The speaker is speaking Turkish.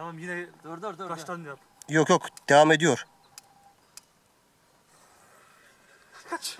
Tamam yine Dur dur dur. baştan yap. Yok yok devam ediyor. Kaç.